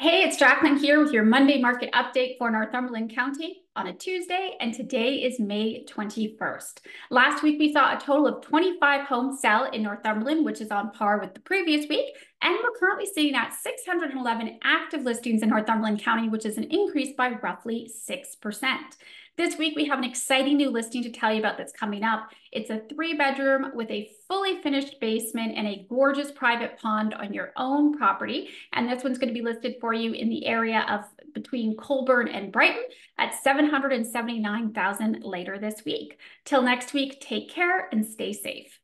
Hey, it's Jacqueline here with your Monday market update for Northumberland County on a Tuesday, and today is May 21st. Last week, we saw a total of 25 homes sell in Northumberland, which is on par with the previous week, and we're currently sitting at 611 active listings in Northumberland County, which is an increase by roughly 6%. This week, we have an exciting new listing to tell you about that's coming up. It's a three bedroom with a fully finished basement and a gorgeous private pond on your own property. And this one's going to be listed for you in the area of between Cobourg and Brighton at 779,000 later this week. Till next week, take care and stay safe.